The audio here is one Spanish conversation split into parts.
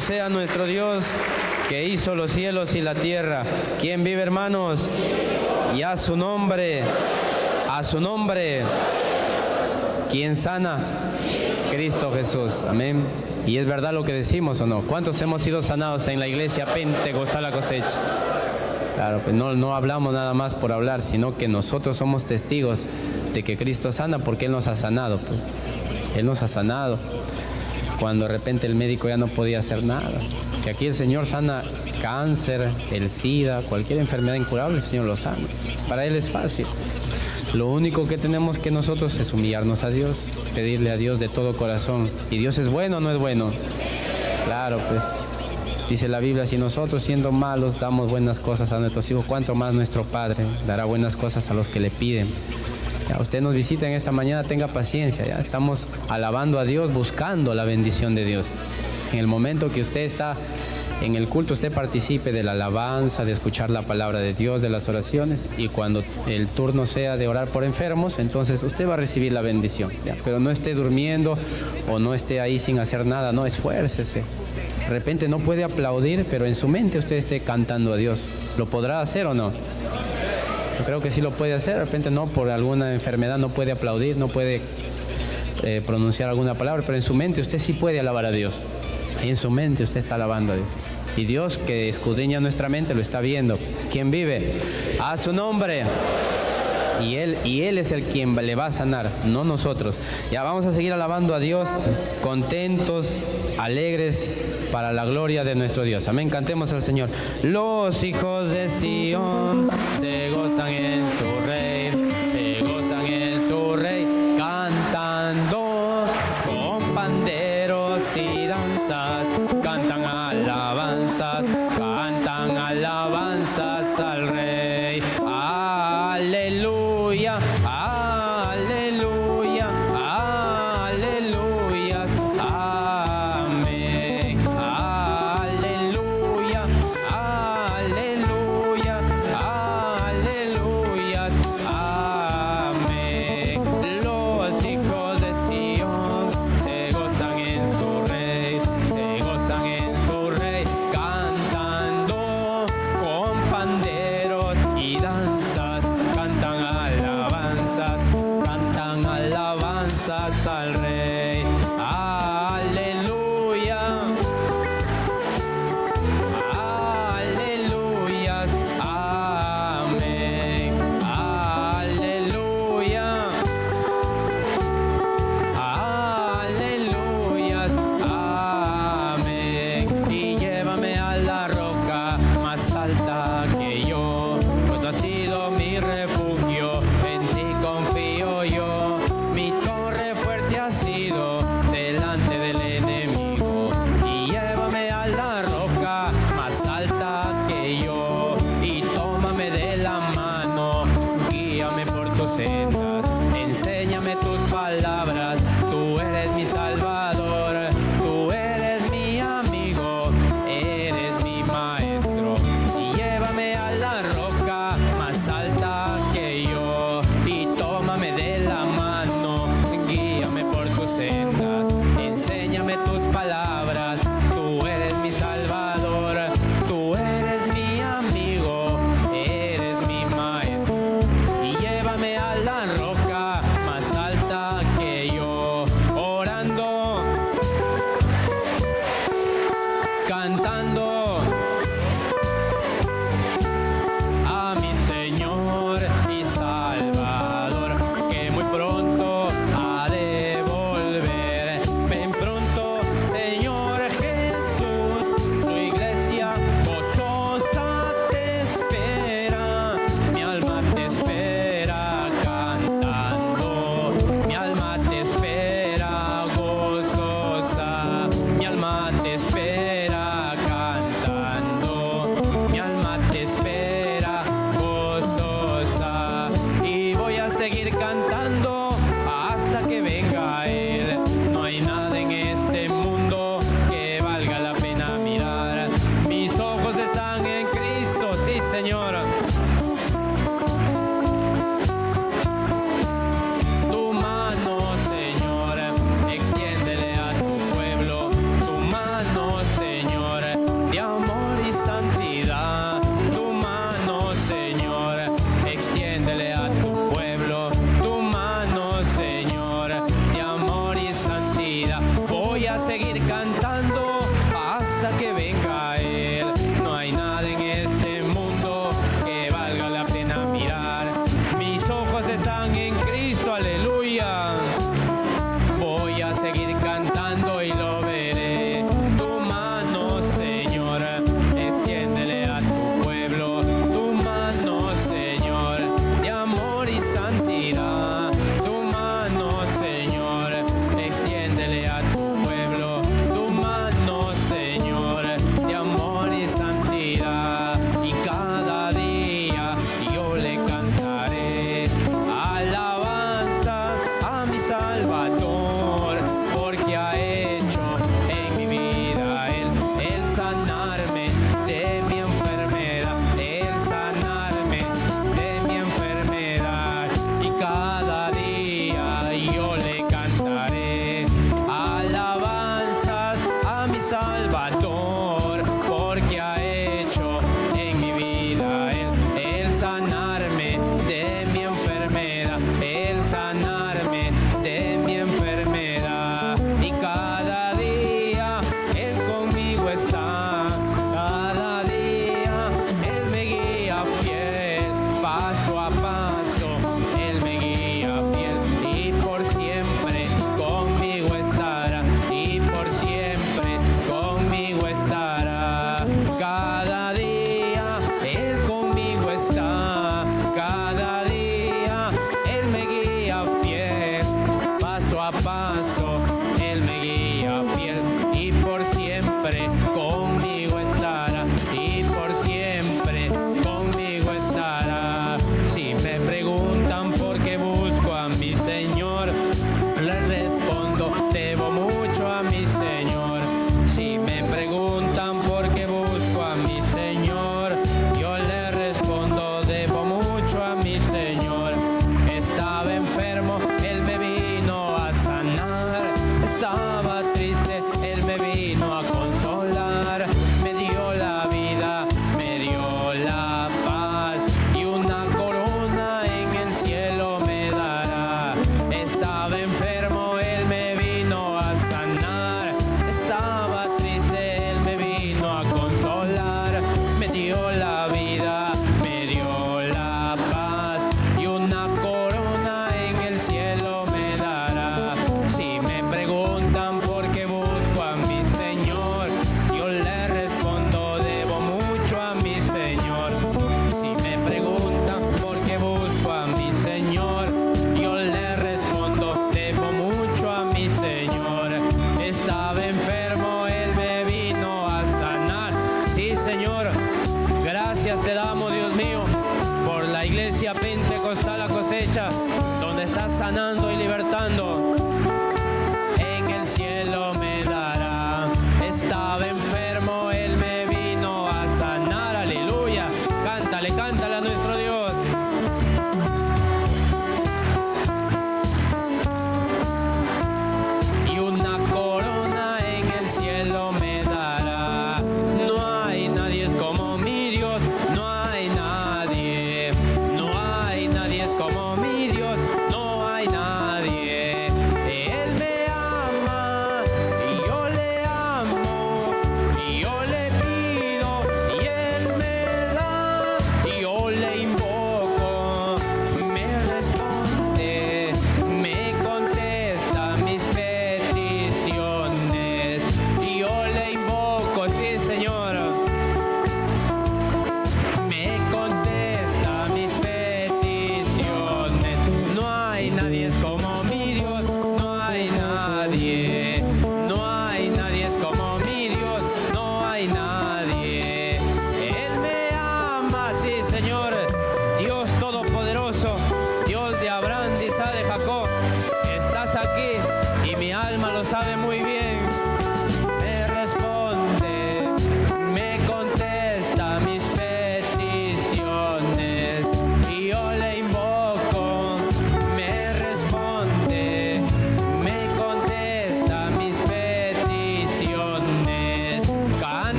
sea nuestro Dios que hizo los cielos y la tierra. ¿Quién vive, hermanos? Y a su nombre, a su nombre, ¿quién sana? Cristo Jesús. Amén. Y es verdad lo que decimos o no. ¿Cuántos hemos sido sanados en la iglesia Pentecostal la cosecha? Claro, pues no, no hablamos nada más por hablar, sino que nosotros somos testigos de que Cristo sana porque Él nos ha sanado. Pues. Él nos ha sanado cuando de repente el médico ya no podía hacer nada. Que aquí el Señor sana cáncer, el SIDA, cualquier enfermedad incurable, el Señor lo sana. Para Él es fácil. Lo único que tenemos que nosotros es humillarnos a Dios, pedirle a Dios de todo corazón. ¿Y Dios es bueno o no es bueno? Claro, pues dice la Biblia, si nosotros siendo malos damos buenas cosas a nuestros hijos, ¿cuánto más nuestro Padre dará buenas cosas a los que le piden? Usted nos visita en esta mañana, tenga paciencia, ya estamos alabando a Dios, buscando la bendición de Dios. En el momento que usted está en el culto, usted participe de la alabanza, de escuchar la palabra de Dios, de las oraciones, y cuando el turno sea de orar por enfermos, entonces usted va a recibir la bendición. Pero no esté durmiendo o no esté ahí sin hacer nada, no, esfuércese. De repente no puede aplaudir, pero en su mente usted esté cantando a Dios. ¿Lo podrá hacer o no? Creo que sí lo puede hacer, de repente no, por alguna enfermedad no puede aplaudir, no puede eh, pronunciar alguna palabra, pero en su mente usted sí puede alabar a Dios. En su mente usted está alabando a Dios. Y Dios que escudriña nuestra mente lo está viendo. ¿Quién vive? A su nombre. Y él, y él es el quien le va a sanar, no nosotros. Ya vamos a seguir alabando a Dios, contentos, alegres, para la gloria de nuestro Dios. Amén. Cantemos al Señor. Los hijos de Sión se gozan en su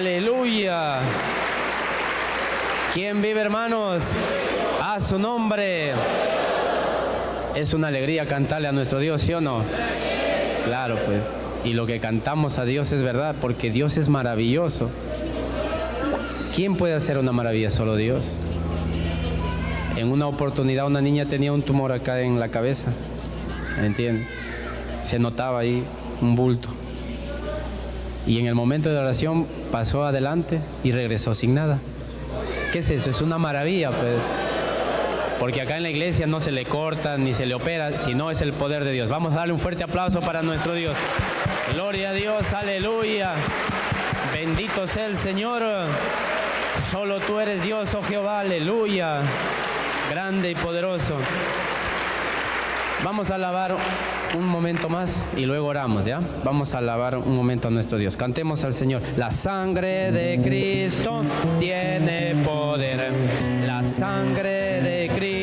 Aleluya. ¿Quién vive, hermanos? A su nombre. Es una alegría cantarle a nuestro Dios, ¿sí o no? Claro, pues. Y lo que cantamos a Dios es verdad, porque Dios es maravilloso. ¿Quién puede hacer una maravilla? Solo Dios. En una oportunidad una niña tenía un tumor acá en la cabeza. ¿Entiendes? Se notaba ahí un bulto. Y en el momento de oración pasó adelante y regresó sin nada. ¿Qué es eso? Es una maravilla, pues. Porque acá en la iglesia no se le corta ni se le opera, sino es el poder de Dios. Vamos a darle un fuerte aplauso para nuestro Dios. Gloria a Dios, aleluya. Bendito sea el Señor. Solo tú eres Dios, oh Jehová, aleluya. Grande y poderoso. Vamos a alabar un momento más y luego oramos, ¿ya? Vamos a alabar un momento a nuestro Dios. Cantemos al Señor. La sangre de Cristo tiene poder. La sangre de Cristo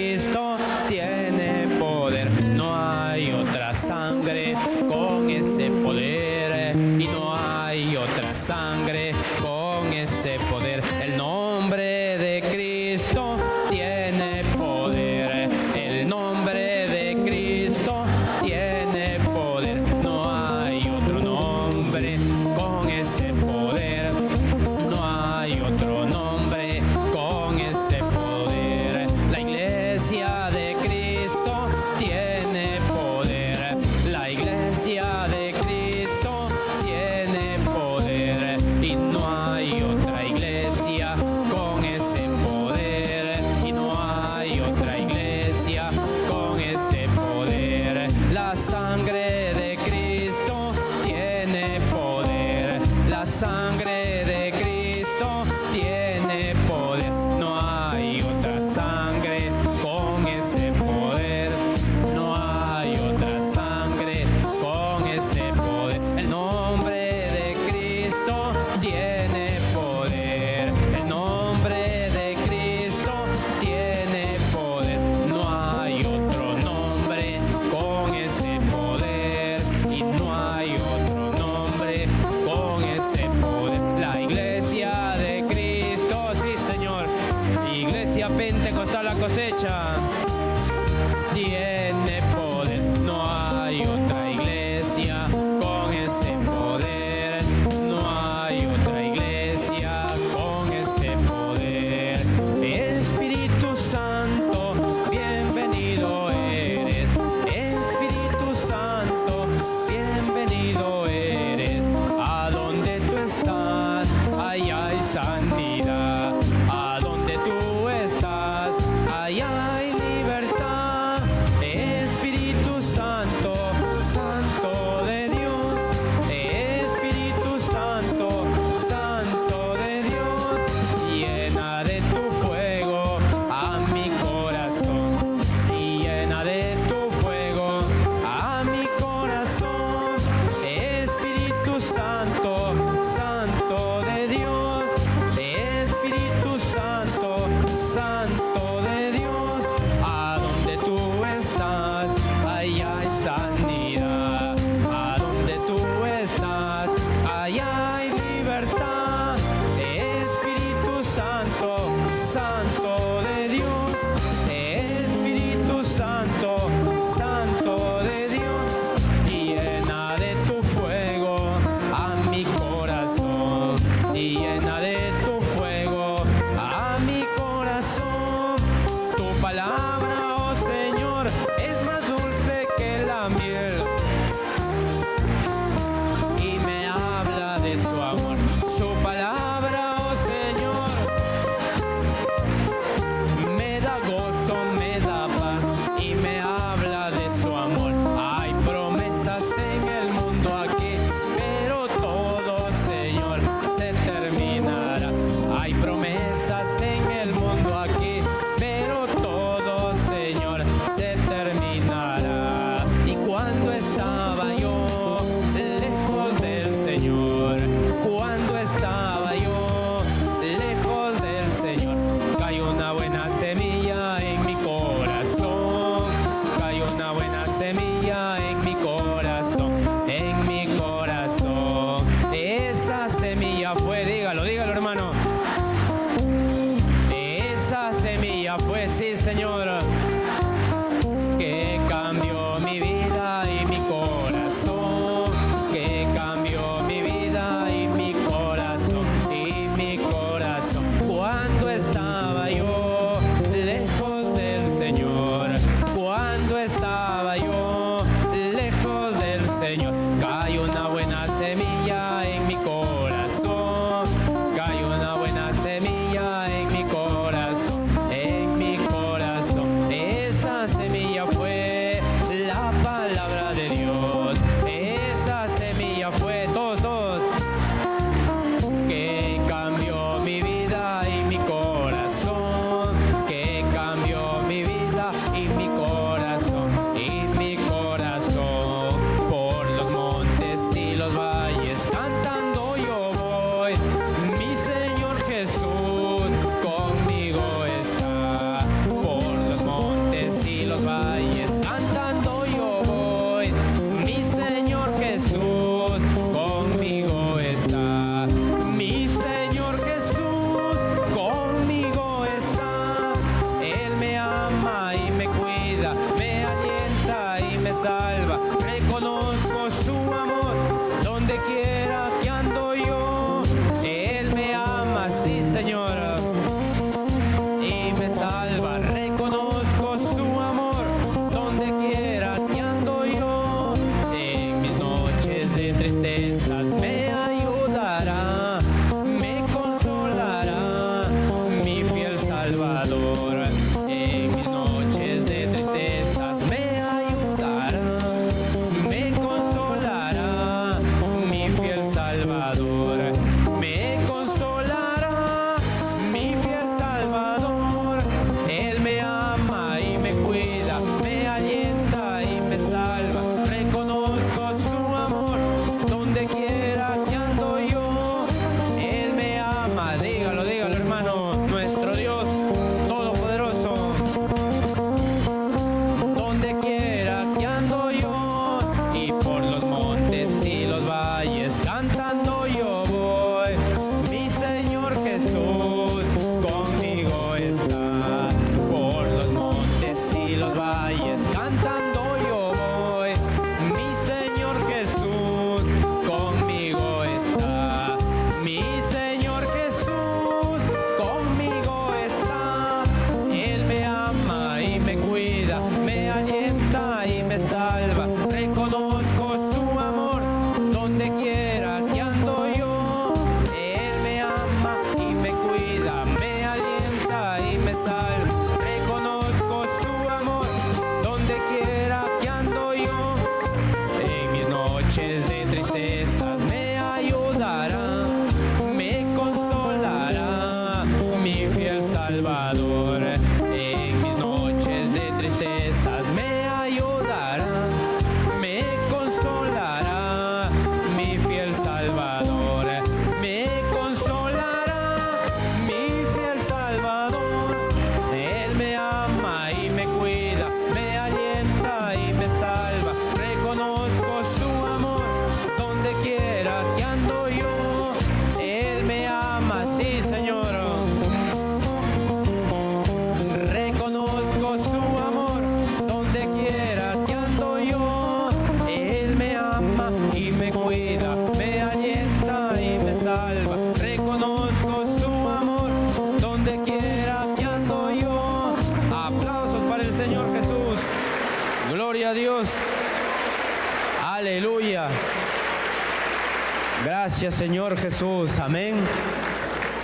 Gracias Señor Jesús. Amén.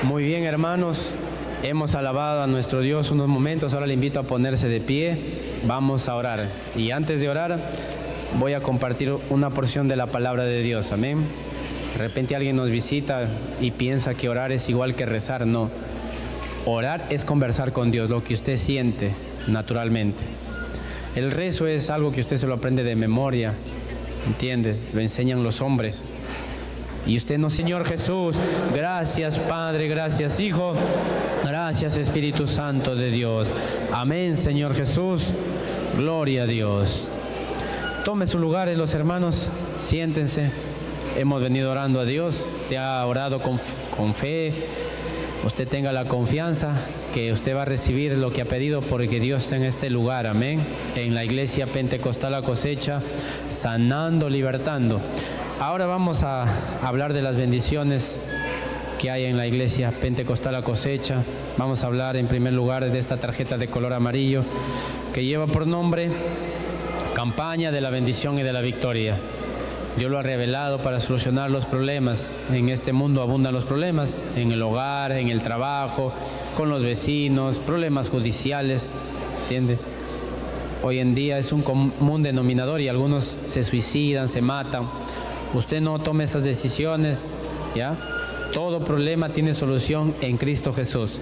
Muy bien hermanos. Hemos alabado a nuestro Dios unos momentos. Ahora le invito a ponerse de pie. Vamos a orar. Y antes de orar, voy a compartir una porción de la palabra de Dios. Amén. De repente alguien nos visita y piensa que orar es igual que rezar. No. Orar es conversar con Dios, lo que usted siente naturalmente. El rezo es algo que usted se lo aprende de memoria, ¿entiende? Lo enseñan los hombres. Y usted no, Señor Jesús, gracias Padre, gracias Hijo, gracias Espíritu Santo de Dios. Amén, Señor Jesús, gloria a Dios. Tome su lugar, los hermanos, siéntense. Hemos venido orando a Dios, te ha orado con, con fe. Usted tenga la confianza que usted va a recibir lo que ha pedido porque Dios está en este lugar, amén. En la iglesia pentecostal a cosecha, sanando, libertando. Ahora vamos a hablar de las bendiciones que hay en la iglesia pentecostal a cosecha. Vamos a hablar en primer lugar de esta tarjeta de color amarillo que lleva por nombre campaña de la bendición y de la victoria. Dios lo ha revelado para solucionar los problemas. En este mundo abundan los problemas, en el hogar, en el trabajo, con los vecinos, problemas judiciales. Hoy en día es un común denominador y algunos se suicidan, se matan. Usted no tome esas decisiones, ¿ya? Todo problema tiene solución en Cristo Jesús.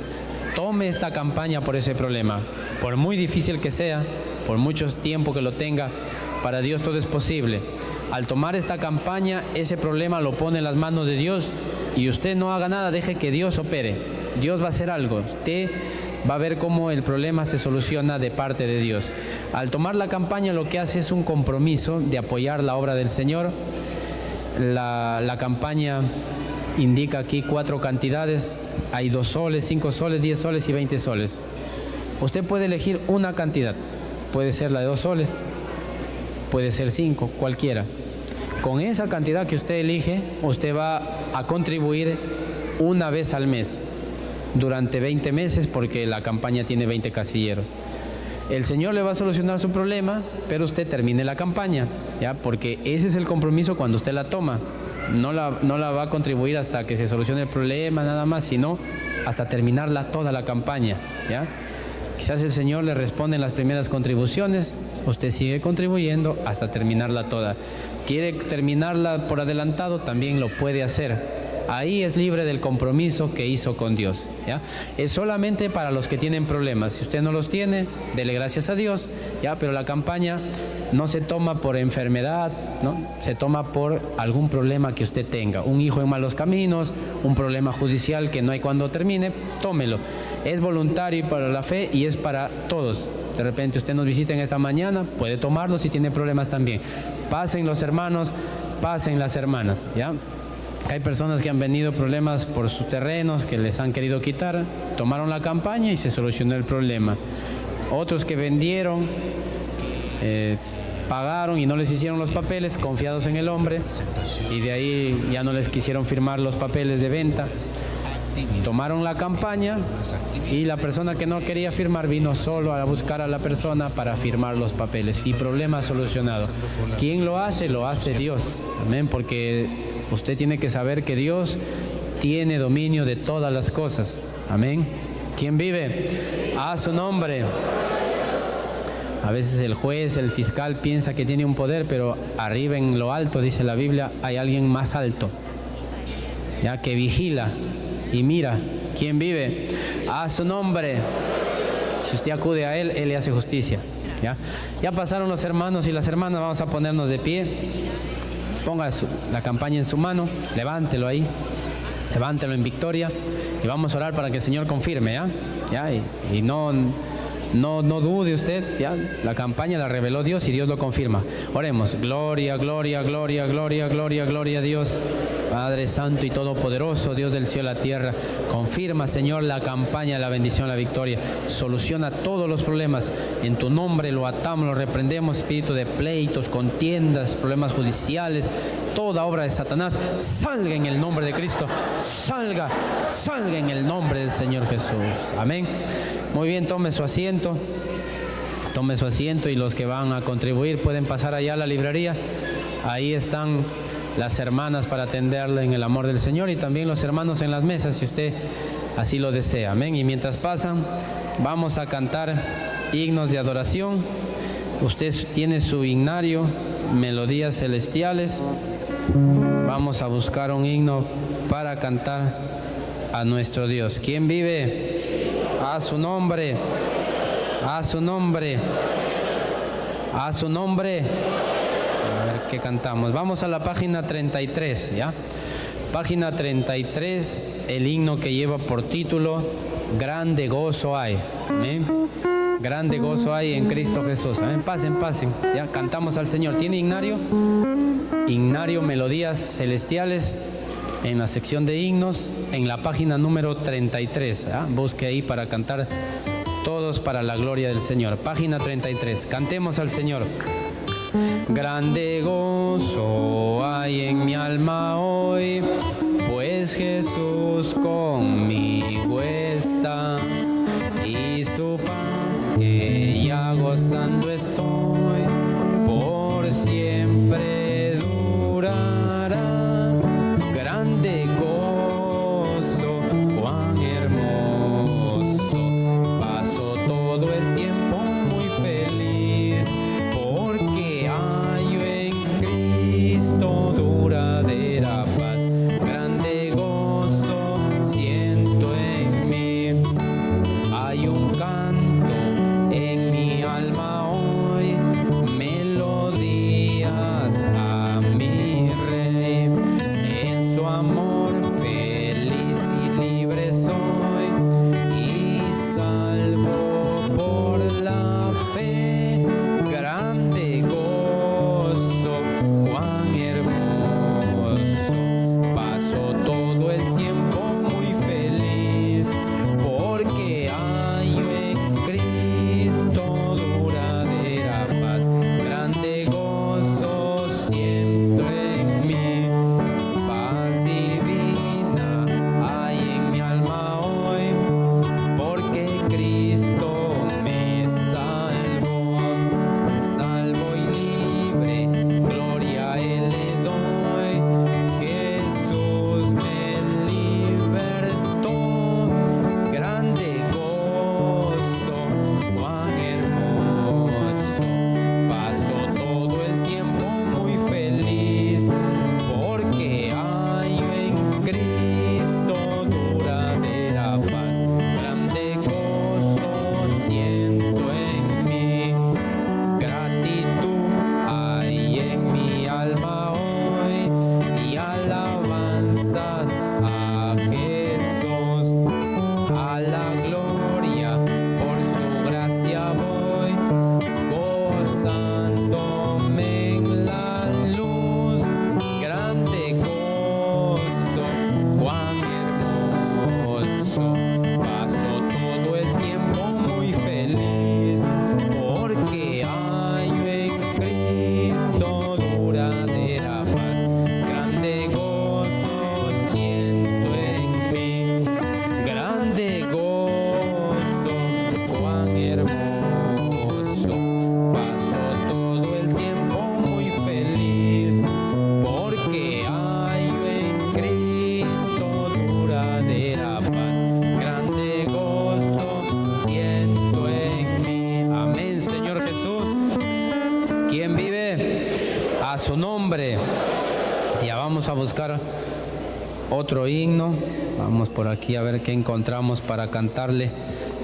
Tome esta campaña por ese problema, por muy difícil que sea, por mucho tiempo que lo tenga, para Dios todo es posible. Al tomar esta campaña, ese problema lo pone en las manos de Dios y usted no haga nada, deje que Dios opere. Dios va a hacer algo. Usted va a ver cómo el problema se soluciona de parte de Dios. Al tomar la campaña lo que hace es un compromiso de apoyar la obra del Señor. La, campaña indica aquí cuatro cantidades. Hay dos soles, cinco soles, diez soles y veinte soles. Usted puede elegir una cantidad. Puede ser la de dos soles, puede ser cinco, cualquiera. Con esa cantidad que usted elige, usted va a contribuir una vez al mes, durante 20 meses, porque la campaña tiene 20 casilleros. El Señor le va a solucionar su problema, pero usted termine la campaña, ¿ya? Porque ese es el compromiso cuando usted la toma. No la, no la va a contribuir hasta que se solucione el problema, nada más, sino hasta terminarla toda la campaña, ¿ya? Quizás el Señor le responde en las primeras contribuciones, usted sigue contribuyendo hasta terminarla toda. Quiere terminarla por adelantado, también lo puede hacer. Ahí es libre del compromiso que hizo con Dios. ¿ya? Es solamente para los que tienen problemas. Si usted no los tiene, dele gracias a Dios, ¿ya? pero la campaña no se toma por enfermedad, ¿no? se toma por algún problema que usted tenga. Un hijo en malos caminos, un problema judicial que no hay cuando termine, tómelo es voluntario para la fe y es para todos. De repente usted nos visita en esta mañana, puede tomarlo si tiene problemas también. Pasen los hermanos, pasen las hermanas, ¿ya? Hay personas que han venido problemas por sus terrenos que les han querido quitar, tomaron la campaña y se solucionó el problema. Otros que vendieron, eh, pagaron y no les hicieron los papeles, confiados en el hombre, y de ahí ya no les quisieron firmar los papeles de venta. Tomaron la campaña y la persona que no quería firmar vino solo a buscar a la persona para firmar los papeles y problema solucionado. ¿Quién lo hace? Lo hace Dios. Amén, porque usted tiene que saber que Dios tiene dominio de todas las cosas. Amén. ¿Quién vive? A su nombre. A veces el juez, el fiscal piensa que tiene un poder, pero arriba en lo alto, dice la Biblia, hay alguien más alto, ya que vigila y mira quién vive a su nombre. Si usted acude a Él, Él le hace justicia. ¿ya? ya pasaron los hermanos y las hermanas, vamos a ponernos de pie. Ponga la campaña en su mano, levántelo ahí, levántelo en victoria y vamos a orar para que el Señor confirme, ¿ya? ¿Ya? Y, no, No, no dude usted, ya, la campaña la reveló Dios y Dios lo confirma. Oremos, gloria, gloria, gloria, gloria, gloria, gloria a Dios. Padre Santo y Todopoderoso, Dios del cielo y la tierra, confirma, Señor, la campaña, la bendición, la victoria. Soluciona todos los problemas. En tu nombre lo atamos, lo reprendemos, espíritu de pleitos, contiendas, problemas judiciales, toda obra de Satanás, salga en el nombre de Cristo. Salga, salga en el nombre del Señor Jesús. Amén. Muy bien, tome su asiento. Tome su asiento y los que van a contribuir pueden pasar allá a la librería. Ahí están las hermanas para atenderle en el amor del Señor y también los hermanos en las mesas si usted así lo desea. Amén. Y mientras pasan, vamos a cantar himnos de adoración. Usted tiene su himnario, melodías celestiales. Vamos a buscar un himno para cantar a nuestro Dios. ¿Quién vive? A su nombre. A su nombre. A su nombre. A ver qué cantamos. Vamos a la página 33, ¿ya? Página 33, el himno que lleva por título Grande gozo hay. Amén. Grande gozo hay en Cristo Jesús. Amén. Pasen, pasen. Ya cantamos al Señor. ¿Tiene Ignario? Ignario Melodías Celestiales en la sección de himnos, en la página número 33. ¿ah? Busque ahí para cantar todos para la gloria del Señor. Página 33. Cantemos al Señor. Grande gozo hay en mi alma hoy, pues Jesús conmigo está y su paz que ya gozando estoy otro himno. Vamos por aquí a ver qué encontramos para cantarle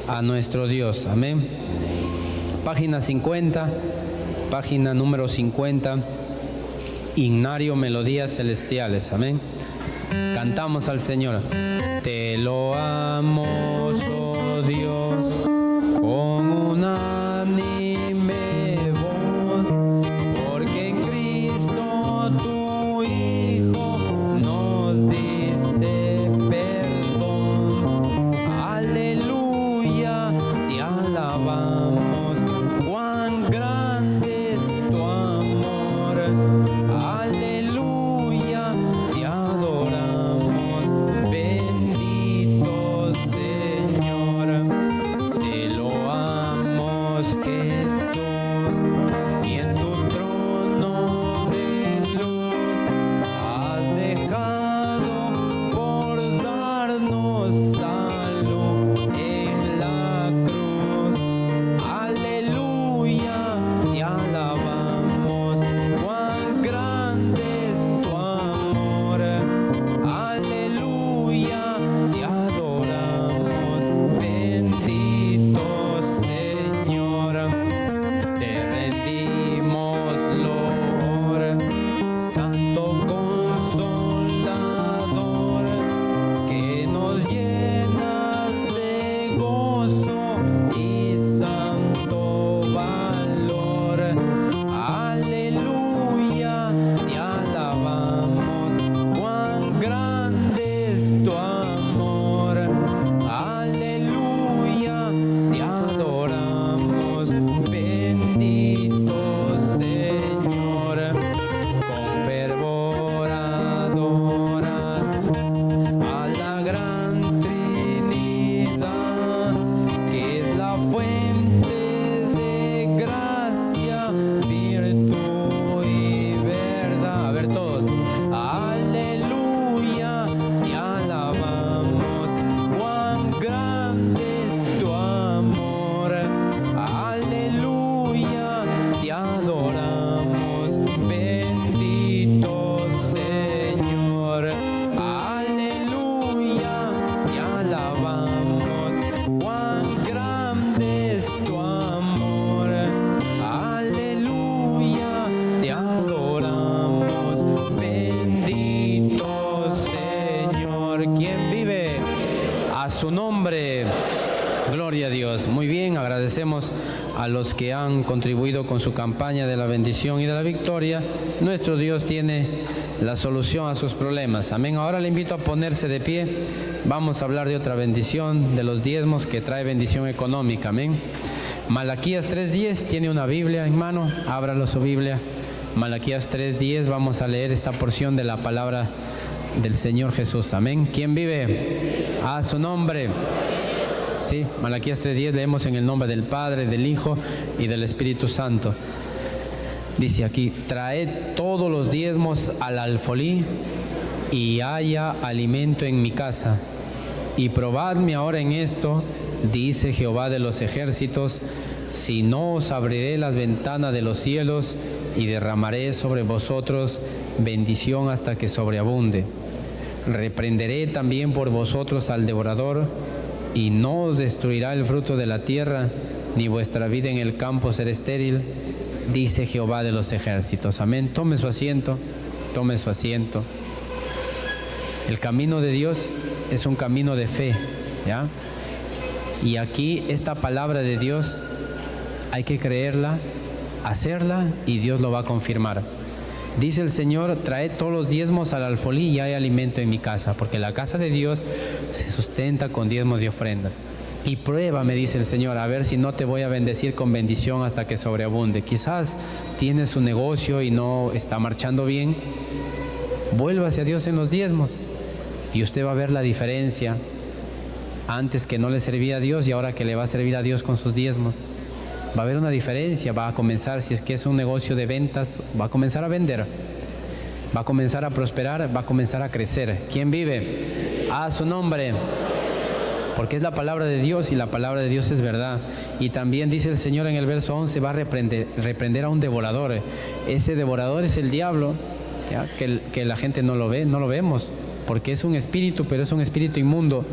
a nuestro Dios. Amén. Página 50, página número 50. Ignario Melodías Celestiales. Amén. Cantamos al Señor. Te lo amo, oh Dios, a los que han contribuido con su campaña de la bendición y de la victoria. Nuestro Dios tiene la solución a sus problemas. Amén. Ahora le invito a ponerse de pie. Vamos a hablar de otra bendición, de los diezmos que trae bendición económica. Amén. Malaquías 3.10 tiene una Biblia en mano. Ábralo su Biblia. Malaquías 3.10. Vamos a leer esta porción de la palabra del Señor Jesús. Amén. ¿Quién vive? A su nombre. Sí, Malaquías 3.10 leemos en el nombre del Padre, del Hijo y del Espíritu Santo. Dice aquí, traed todos los diezmos al alfolí y haya alimento en mi casa. Y probadme ahora en esto, dice Jehová de los ejércitos, si no os abriré las ventanas de los cielos y derramaré sobre vosotros bendición hasta que sobreabunde. Reprenderé también por vosotros al devorador, y no os destruirá el fruto de la tierra, ni vuestra vida en el campo será estéril, dice Jehová de los ejércitos. Amén. Tome su asiento, tome su asiento. El camino de Dios es un camino de fe, ¿ya? Y aquí esta palabra de Dios hay que creerla, hacerla y Dios lo va a confirmar. Dice el Señor, trae todos los diezmos al alfolí y hay alimento en mi casa, porque la casa de Dios se sustenta con diezmos y ofrendas. Y prueba, me dice el Señor, a ver si no te voy a bendecir con bendición hasta que sobreabunde. Quizás tienes un negocio y no está marchando bien. Vuélvase a Dios en los diezmos y usted va a ver la diferencia antes que no le servía a Dios y ahora que le va a servir a Dios con sus diezmos. Va a haber una diferencia, va a comenzar, si es que es un negocio de ventas, va a comenzar a vender, va a comenzar a prosperar, va a comenzar a crecer. ¿Quién vive? A su nombre. Porque es la palabra de Dios y la palabra de Dios es verdad. Y también dice el Señor en el verso 11, va a reprender, reprender a un devorador. Ese devorador es el diablo, ¿ya? Que, que la gente no lo ve, no lo vemos, porque es un espíritu, pero es un espíritu inmundo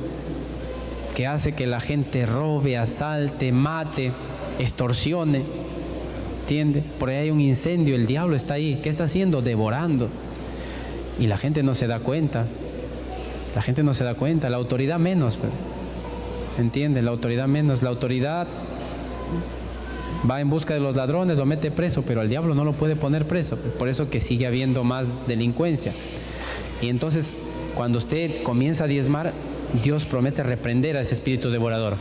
que hace que la gente robe, asalte, mate, extorsione. ¿Entiende? Por ahí hay un incendio, el diablo está ahí. ¿Qué está haciendo? Devorando. Y la gente no se da cuenta. La gente no se da cuenta, la autoridad menos. Pero, ¿Entiende? La autoridad menos. La autoridad va en busca de los ladrones, lo mete preso, pero al diablo no lo puede poner preso. Por eso que sigue habiendo más delincuencia. Y entonces, cuando usted comienza a diezmar, Dios promete reprender a ese espíritu devorador.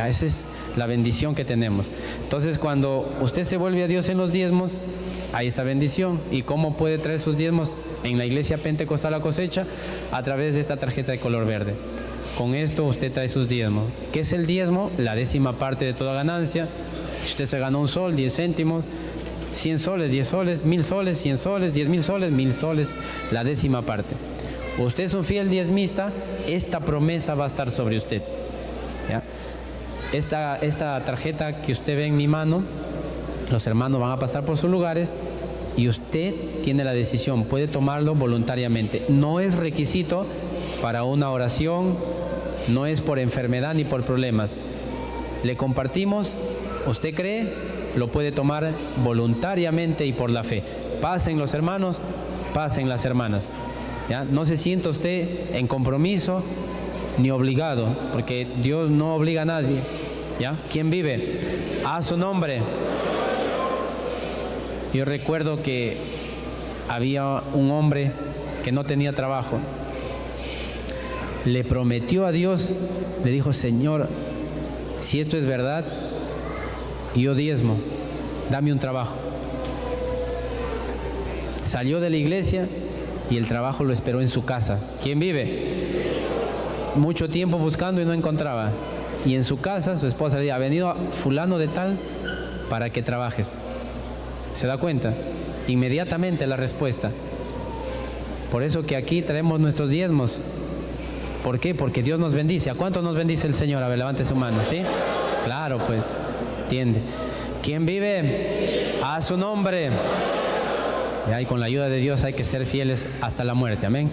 A ese es la bendición que tenemos. Entonces, cuando usted se vuelve a Dios en los diezmos, hay esta bendición. ¿Y cómo puede traer sus diezmos en la iglesia pentecostal la cosecha? A través de esta tarjeta de color verde. Con esto usted trae sus diezmos. ¿Qué es el diezmo? La décima parte de toda ganancia. Usted se ganó un sol, 10 céntimos, 100 soles, 10 soles, 1000 soles, 100 soles, 10 mil soles, 1000 soles, la décima parte. Usted es un fiel diezmista, esta promesa va a estar sobre usted. Esta, esta tarjeta que usted ve en mi mano, los hermanos van a pasar por sus lugares y usted tiene la decisión, puede tomarlo voluntariamente. No es requisito para una oración, no es por enfermedad ni por problemas. Le compartimos, usted cree, lo puede tomar voluntariamente y por la fe. Pasen los hermanos, pasen las hermanas. ¿ya? No se sienta usted en compromiso ni obligado, porque Dios no obliga a nadie. ¿ya? ¿Quién vive? A su nombre. Yo recuerdo que había un hombre que no tenía trabajo. Le prometió a Dios, le dijo, Señor, si esto es verdad, yo diezmo, dame un trabajo. Salió de la iglesia y el trabajo lo esperó en su casa. ¿Quién vive? Mucho tiempo buscando y no encontraba. Y en su casa su esposa le dijo, ha venido fulano de tal para que trabajes. ¿Se da cuenta? Inmediatamente la respuesta. Por eso que aquí traemos nuestros diezmos. ¿Por qué? Porque Dios nos bendice. ¿A cuánto nos bendice el Señor? A ver, levante su mano, ¿sí? Claro, pues, entiende. ¿Quién vive? A su nombre. Y con la ayuda de Dios hay que ser fieles hasta la muerte. Amén.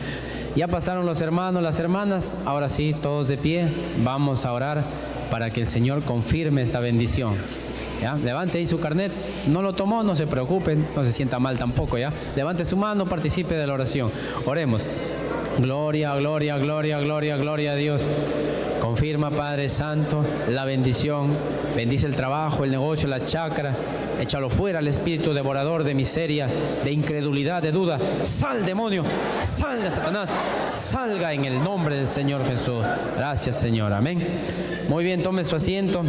Ya pasaron los hermanos, las hermanas. Ahora sí, todos de pie. Vamos a orar para que el Señor confirme esta bendición. Levante ahí su carnet. No lo tomó, no se preocupen, no se sienta mal tampoco, ¿ya? Levante su mano, participe de la oración. Oremos. Gloria, gloria, gloria, gloria, gloria a Dios. Confirma, Padre Santo, la bendición. Bendice el trabajo, el negocio, la chacra. Échalo fuera el espíritu devorador de miseria, de incredulidad, de duda. Sal, demonio. Salga, Satanás. Salga en el nombre del Señor Jesús. Gracias, Señor. Amén. Muy bien, tome su asiento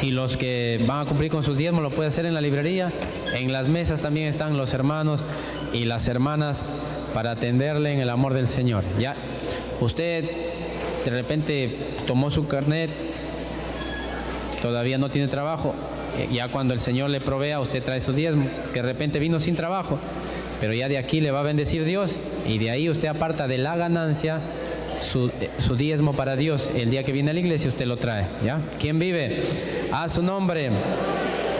y los que van a cumplir con sus diezmos lo puede hacer en la librería. En las mesas también están los hermanos y las hermanas para atenderle en el amor del Señor. Ya, usted de repente tomó su carnet, todavía no tiene trabajo, eh, ya cuando el Señor le provea, usted trae su diezmo, que de repente vino sin trabajo, pero ya de aquí le va a bendecir Dios y de ahí usted aparta de la ganancia su, diezmo para Dios. El día que viene a la iglesia usted lo trae. ¿ya? ¿Quién vive? A su nombre.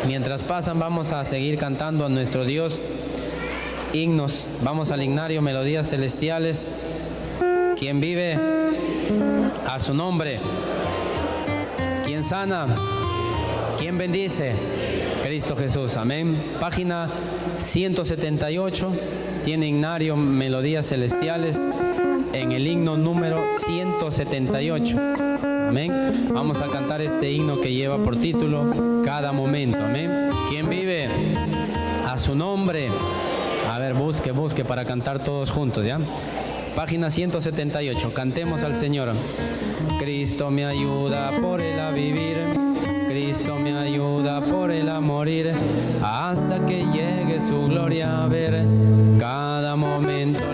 Mientras pasan vamos a seguir cantando a nuestro Dios himnos. Vamos al ignario, melodías celestiales. ¿Quién vive? A su nombre. ¿Quién sana? ¿Quién bendice? Cristo Jesús. Amén. Página 178. Tiene ignario, melodías celestiales en el himno número 178. Amén. Vamos a cantar este himno que lleva por título Cada momento. Amén. ¿Quién vive? A su nombre. A ver, busque, busque para cantar todos juntos, ¿ya? Página 178. Cantemos al Señor. Cristo me ayuda por él a vivir. Cristo me ayuda por él a morir. Hasta que llegue su gloria a ver. Cada momento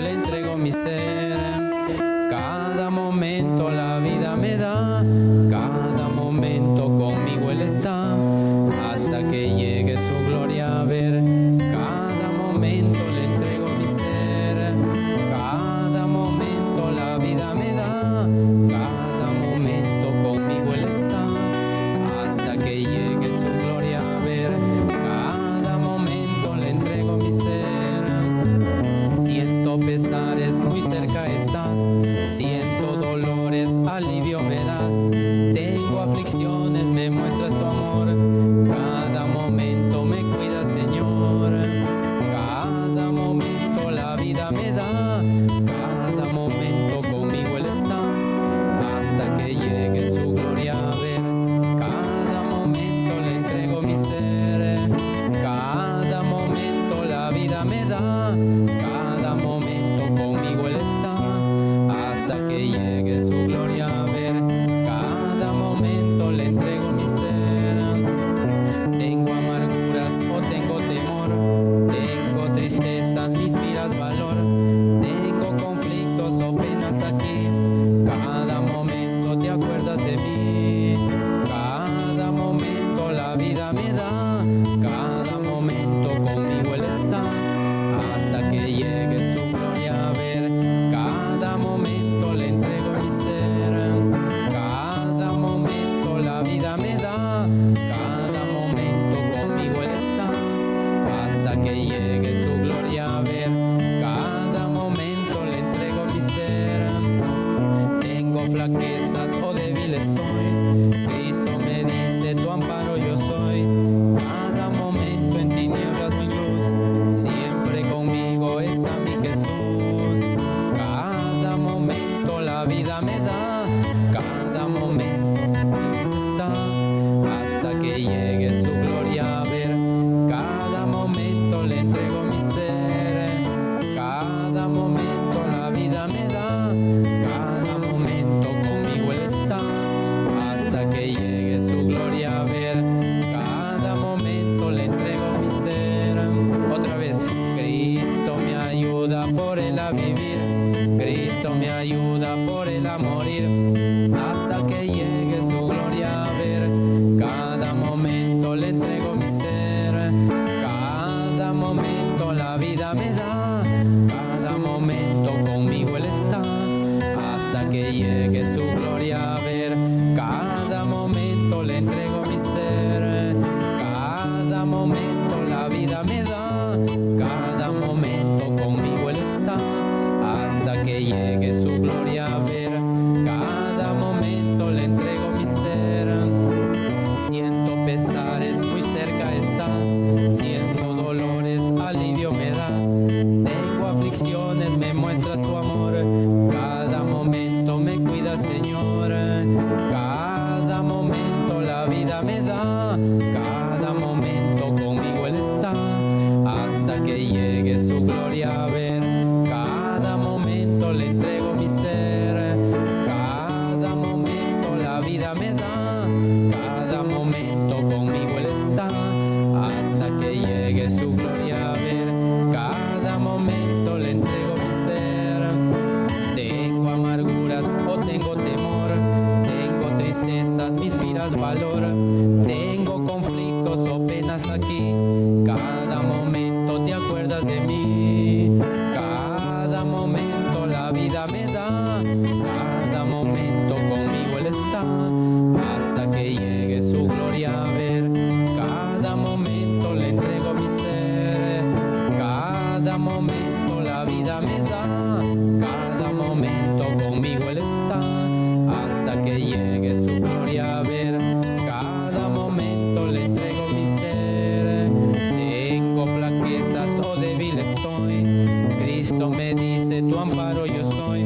estoy.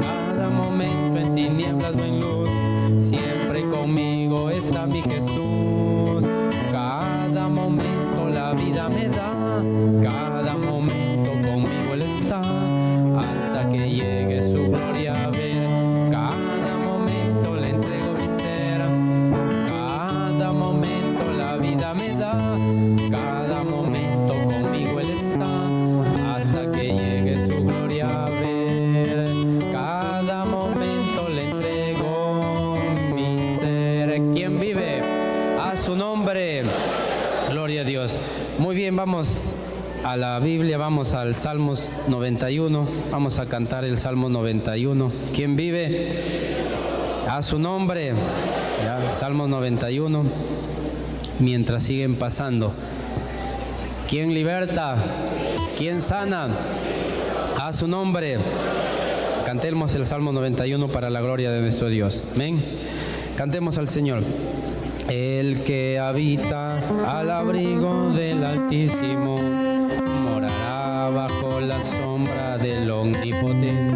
Cada momento en tinieblas o en luz, siempre conmigo está mi Jesús. a la Biblia, vamos al Salmos 91, vamos a cantar el Salmo 91. ¿Quién vive? A su nombre. Salmo 91, mientras siguen pasando. ¿Quién liberta? ¿Quién sana? A su nombre. Cantemos el Salmo 91 para la gloria de nuestro Dios. Amén. Cantemos al Señor. El que habita al abrigo del Altísimo la sombra del omnipotente.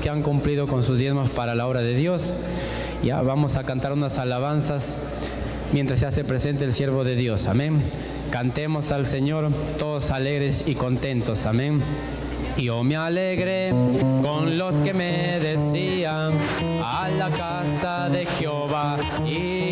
que han cumplido con sus diezmos para la obra de Dios. Ya vamos a cantar unas alabanzas mientras se hace presente el siervo de Dios. Amén. Cantemos al Señor todos alegres y contentos. Amén. Yo oh, me alegré con los que me decían a la casa de Jehová. Y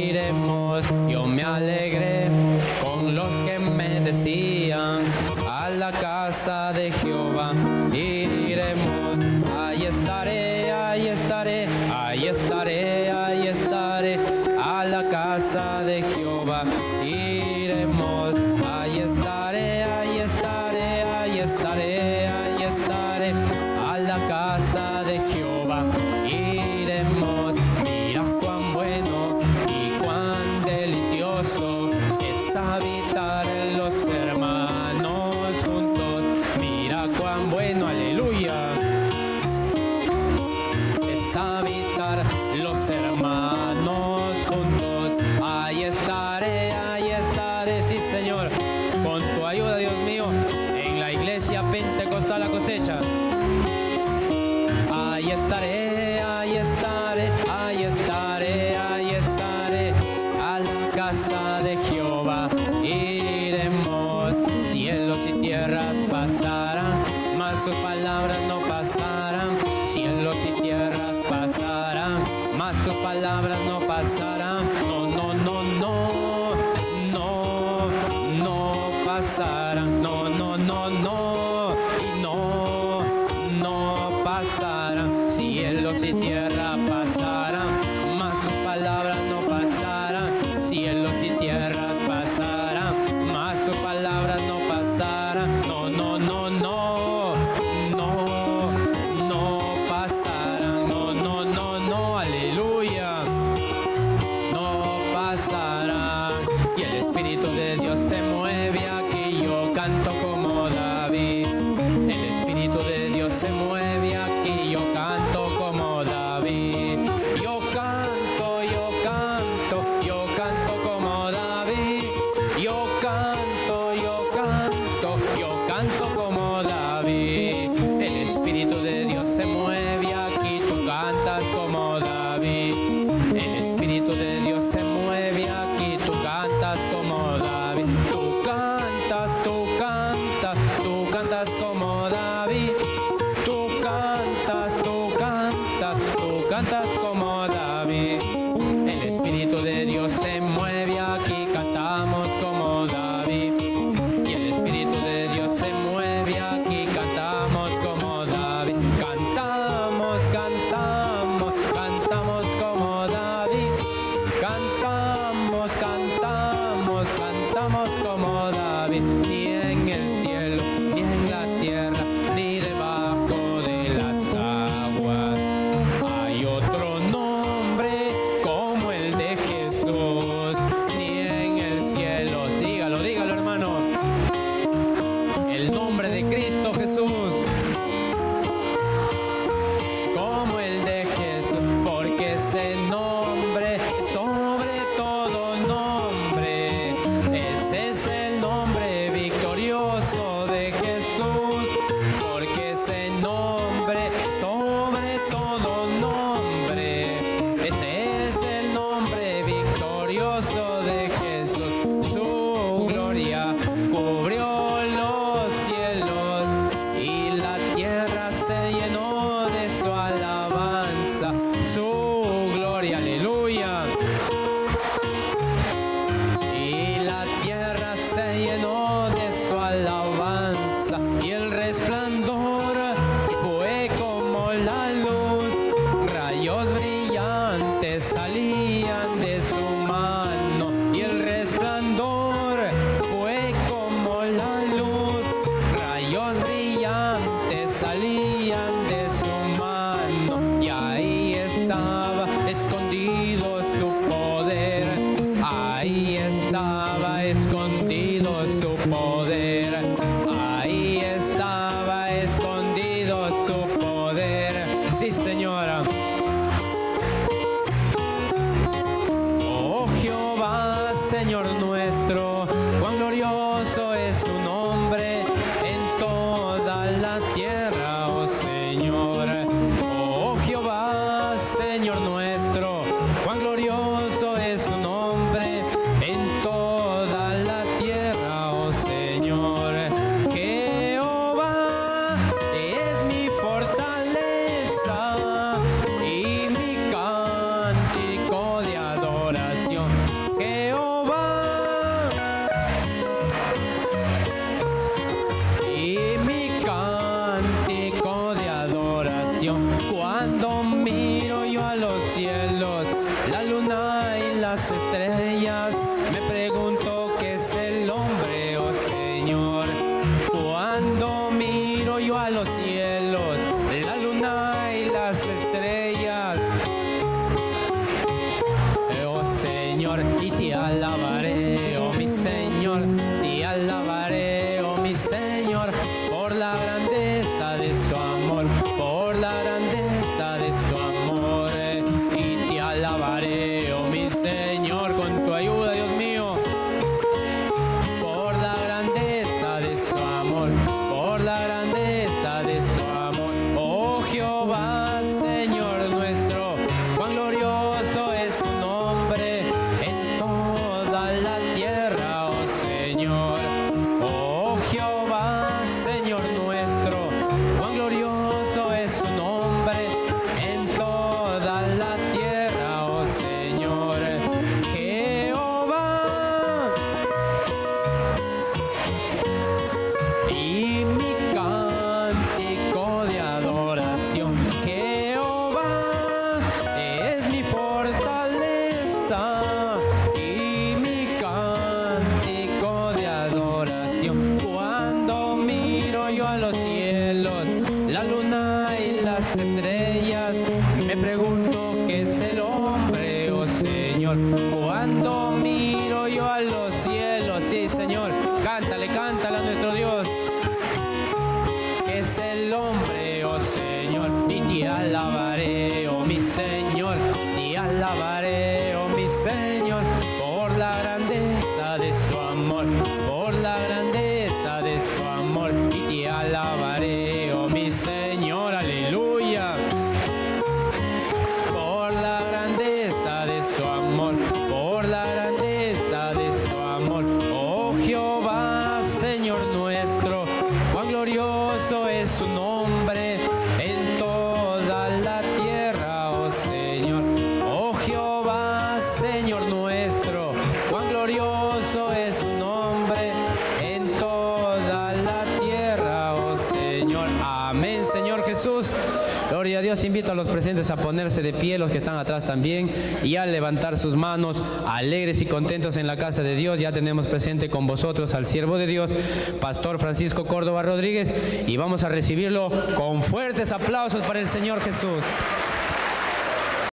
a ponerse de pie, los que están atrás también, y a levantar sus manos, alegres y contentos en la casa de Dios. Ya tenemos presente con vosotros al siervo de Dios, Pastor Francisco Córdoba Rodríguez, y vamos a recibirlo con fuertes aplausos para el Señor Jesús.